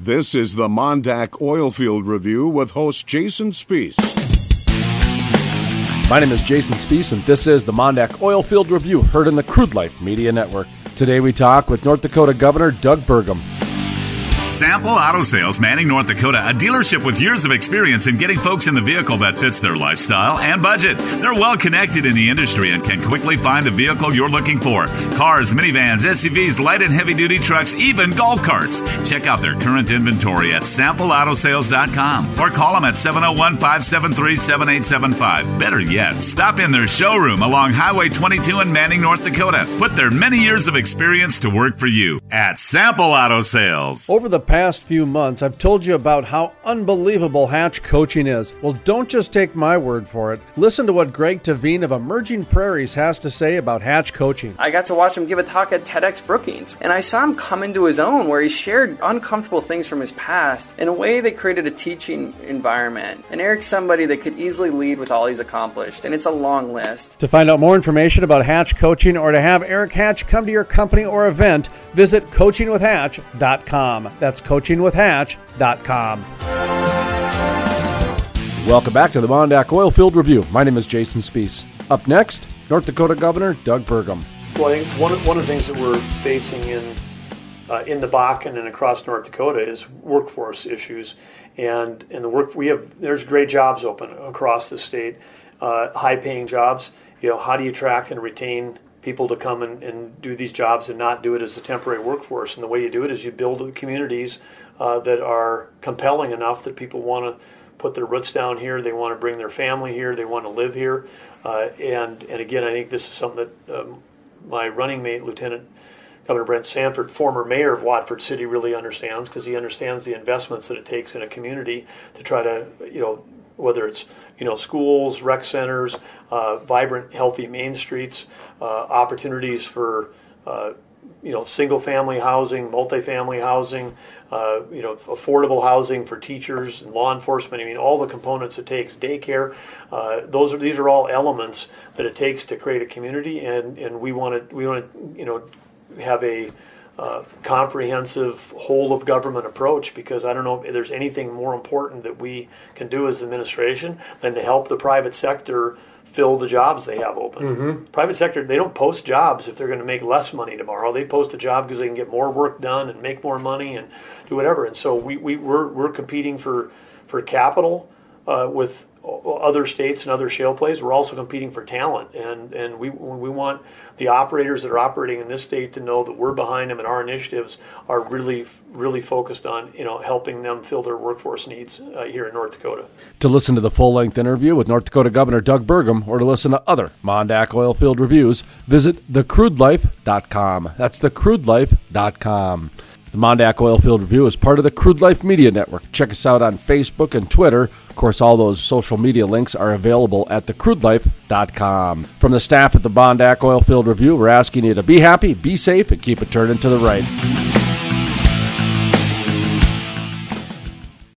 This is the Mondak Oilfield Review with host Jason Spiess. My name is Jason Spiess, and this is the Mondak Oilfield Review, heard in the Crude Life Media Network. Today we talk with North Dakota Governor Doug Burgum. Sample Auto Sales, Manning, North Dakota, a dealership with years of experience in getting folks in the vehicle that fits their lifestyle and budget. They're well connected in the industry and can quickly find the vehicle you're looking for. Cars, minivans, SUVs, light and heavy duty trucks, even golf carts. Check out their current inventory at sampleautosales.com or call them at 701 573 7875. Better yet, stop in their showroom along Highway 22 in Manning, North Dakota. Put their many years of experience to work for you at Sample Auto Sales. Over the past few months, I've told you about how unbelievable Hatch coaching is. Well, don't just take my word for it. Listen to what Greg Tehven of Emerging Prairies has to say about Hatch coaching. I got to watch him give a talk at TEDx Brookings, and I saw him come into his own where he shared uncomfortable things from his past in a way that created a teaching environment. And Eric's somebody that could easily lead with all he's accomplished, and it's a long list. To find out more information about Hatch coaching or to have Eric Hatch come to your company or event, visit coachingwithhatch.com. That's coachingwithhatch.com. Welcome back to the Mondak Oil Field Review. My name is Jason Spiess. Up next, North Dakota Governor Doug Burgum. Well, I think one of, one of the things that we're facing in uh, in the Bakken and across North Dakota is workforce issues, and and the work we have there's great jobs open across the state, uh, high paying jobs. You know, how do you attract and retain people to come and, and do these jobs and not do it as a temporary workforce? And the way you do it is you build communities uh, that are compelling enough that people want to put their roots down here. They want to bring their family here. They want to live here. Uh, and and again, I think this is something that um, my running mate, Lieutenant Governor Brent Sanford, former mayor of Watford City, really understands because he understands the investments that it takes in a community to try to you know whether it's you know schools, rec centers, uh, vibrant, healthy main streets, uh, opportunities for uh, you know single family housing, multifamily housing, uh, you know affordable housing for teachers and law enforcement. I mean all the components it takes, daycare. Uh, those are these are all elements that it takes to create a community, and and we want to we want to you know have a uh, comprehensive whole of government approach because I don't know if there's anything more important that we can do as administration than to help the private sector fill the jobs they have open. Mm-hmm. Private sector, they don't post jobs if they're going to make less money tomorrow. They post a job because they can get more work done and make more money and do whatever. And so we, we, we're, we're competing for, for capital uh, with other states and other shale plays. We're also competing for talent, and and we we want the operators that are operating in this state to know that we're behind them, and our initiatives are really really focused on you know helping them fill their workforce needs uh, here in North Dakota. To listen to the full length interview with North Dakota Governor Doug Burgum, or to listen to other Mondak Oilfield reviews, visit thecrudelife.com. That's thecrudelife.com. The Mondak Oilfield Review is part of the Crude Life Media Network. Check us out on Facebook and Twitter. Of course, all those social media links are available at thecrudelife.com. From the staff at the Mondak Oilfield Review, we're asking you to be happy, be safe, and keep it turning to the right.